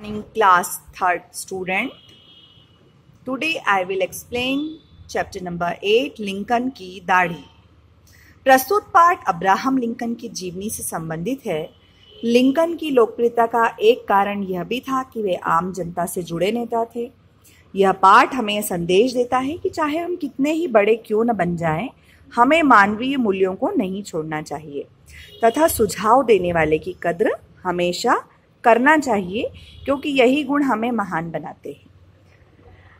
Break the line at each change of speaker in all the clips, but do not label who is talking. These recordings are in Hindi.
morning class third student. Today i will explain chapter number 8 Lincoln की दाढ़ी. प्रस्तुत पाठ अब्राहम लिंकन की जीवनी से संबंधित है। लिंकन की लोकप्रियता का एक कारण यह भी था कि वे आम जनता से जुड़े नेता थे। यह पाठ हमें संदेश देता है कि चाहे हम कितने ही बड़े क्यों न बन जाएँ, हमें मानवीय मूल्यों को नहीं छोड़ना चाहिए। तथा सुझाव देने वाले की कद्र हमेशा करना चाहिए, क्योंकि यही गुण हमें महान बनाते हैं।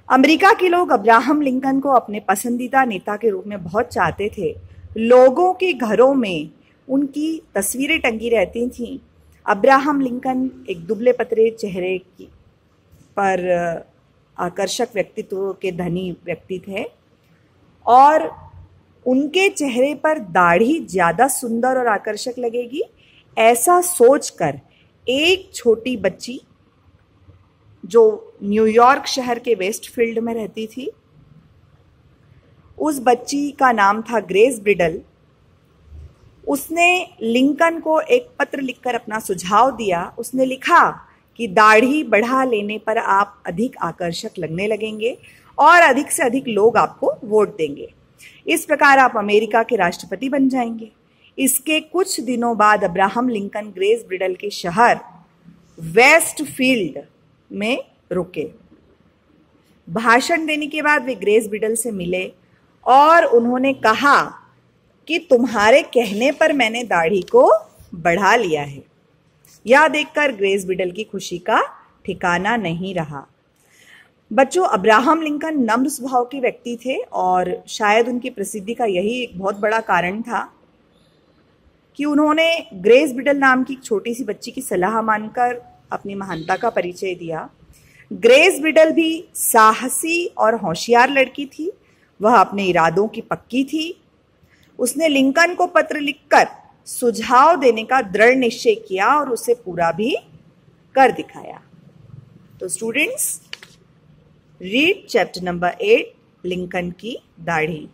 अमेरिका के लोग अब्राहम लिंकन को अपने पसंदीदा नेता के रूप में बहुत चाहते थे। लोगों के घरों में उनकी तस्वीरें टंगी रहती थीं। अब्राहम लिंकन एक दुबले पतरे चेहरे की पर आकर्षक व्यक्तित्व के धनी व्यक्ति थे और उनके चेहरे पर दाढ़ी ज़्यादा सुंदर और आकर्षक लगेगी, ऐसा सोचकर एक छोटी बच्ची जो न्यूयॉर्क शहर के वेस्टफील्ड में रहती थी, उस बच्ची का नाम था ग्रेस ब्रिडल। उसने लिंकन को एक पत्र लिखकर अपना सुझाव दिया। उसने लिखा कि दाढ़ी बढ़ा लेने पर आप अधिक आकर्षक लगने लगेंगे और अधिक से अधिक लोग आपको वोट देंगे। इस प्रकार आप अमेरिका के राष्ट्रपति बन जाएँगे। इसके कुछ दिनों बाद अब्राहम लिंकन ग्रेस ब्रिडल के शहर वेस्ट फ़ील्ड में रुके। भाषण देने के बाद वे ग्रेस ब्रिडल से मिले और उन्होंने कहा कि तुम्हारे कहने पर मैंने दाढ़ी को बढ़ा लिया है। यह देखकर ग्रेस बिडल की खुशी का ठिकाना नहीं रहा। बच्चों, अब्राहम लिंकन नम्र स्वभाव के व्यक्ति थे और शायद उनकी प्रसिद्धि का यही एक बहुत बड़ा कारण था। कि उन्होंने ग्रेस बिडल नाम की एक छोटी सी बच्ची की सलाह मानकर अपनी महानता का परिचय दिया। ग्रेस बिडल भी साहसी और होशियार लड़की थी। वह अपने इरादों की पक्की थी। उसने लिंकन को पत्र लिखकर सुझाव देने का दृढ़ निश्चय किया और उसे पूरा भी कर दिखाया। तो students read chapter number eight Lincoln की दाढ़ी।